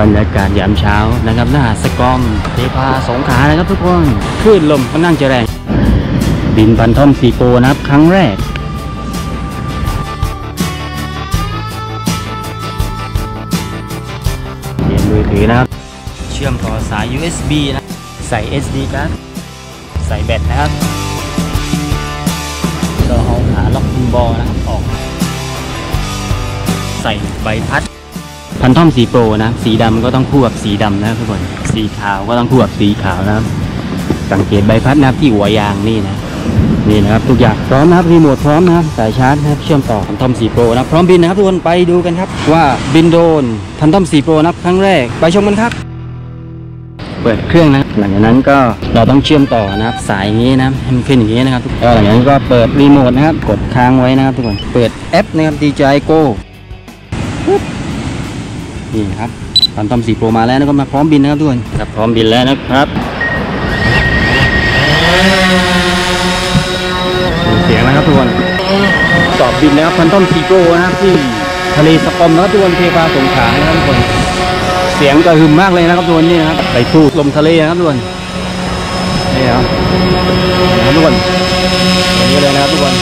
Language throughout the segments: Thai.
บรรยากาศยามเช้านะครับหน้าสกอมเทพาสงขานะครับทุกคนคลื่นลมก็นั่งจะแรงบินพันท่อมสีโปนะครับ ครั้งแรกเปลี่ยนมือถือนะครับ เชื่อมต่อสาย USB นะ ใส่ SD การ์ดใส่แบตนะครับก็เอาหาล็อกอินบอลนะครับออก ใส่ใบพัด พันท่อมสีโปรนะ สีดำก็ต้องคู่กับสีดำนะทุกคนสีขาวก็ต้องคู่กับสีขาวนะครับสังเกตใบพัดนะครับที่หัวยางนี่นะนี่นะครับทุกอย่างพร้อมนะครับรีโมทพร้อมนะครับสายชาร์จนะครับเชื่อมต่อพันทอมสีโปรนะพร้อมบินนะครับทุกคนไปดูกันครับ ว่าบินโดนพันทอมสีโปรนะครับครั้งแรกไปชมกันครับ เปิดเครื่องนะหลังจากนั้นก็เราต้องเชื่อมต่อนะครับสายนี้นะให้มันขึ้นอย่างนี้นะครับแล้วหลังจากนั้นก็เปิดรีโมทนะครับกดค้างไว้นะครับทุกคนเปิดแอปนะครับ DJI Go ปึ๊บ นี่นะครับพันทอมสีโปรมาแล้วนะครับมาพร้อมบินนะครับทุกคนครับพร้อมบินแล้วนะครับเสียงนะครับทุกคนตอบบินนะครับพันต้นทีโก้นะครับที่ทะเลสกอมนะครับทุกคนเทพาสงขลานะครับทุกคนเสียงกระหึ่มมากเลยนะครับทุกคนนี่นะครับไปทูลมทะเลนะครับทุกคนนี่นะครับนะครับทุกคนอย่างนี้เลยนะครับทุกคน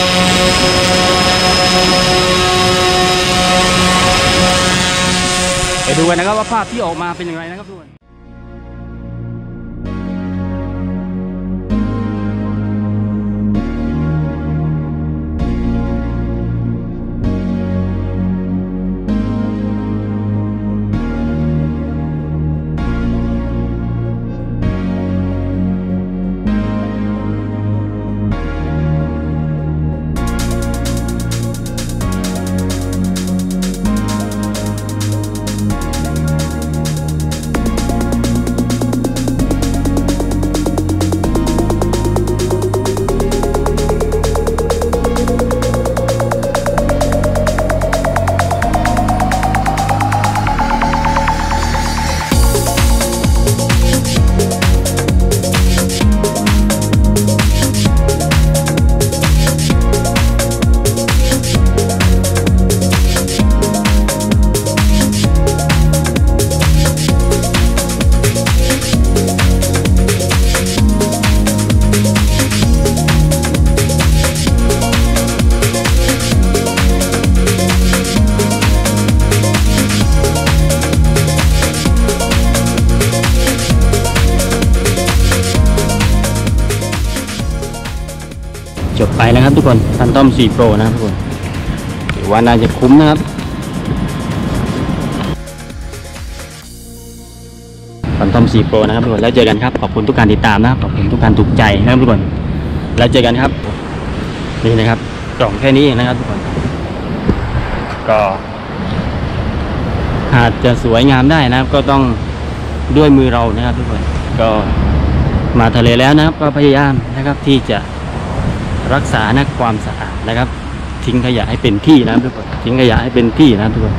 ไป ดูกันนะครับว่าภาพที่ออกมาเป็นอย่างไรนะครับทุกคน จบไปนะครับทุกคนฟันต้อม4 Pro นะครับทุกคนถือว่าน่าจะคุ้มนะครับฟันต้อม4 Pro นะครับทุกคนแล้วเจอกันครับขอบคุณทุกการติดตามนะครับขอบคุณทุกการถูกใจนะครับทุกคนแล้วเจอกันครับนี่นะครับกล่องแค่นี้เองนะครับทุกคนก็อาจจะสวยงามได้นะครับ ก็ต้องด้วยมือเรานะครับทุกคนก็มาทะเลแล้วนะครับ ก็พยายามนะครับที่จะ รักษานะความสะอาดนะครับ ทิ้งขยะให้เป็นที่นะทุกคนทิ้งขยะให้เป็นที่นะทุกคน